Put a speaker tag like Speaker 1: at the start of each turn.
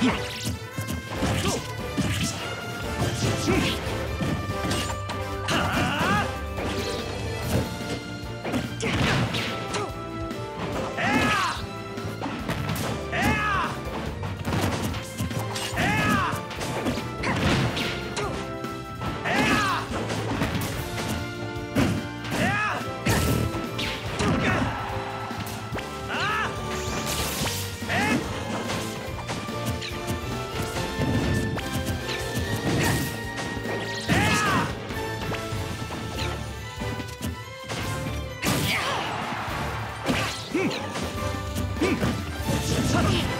Speaker 1: Hmm.
Speaker 2: うん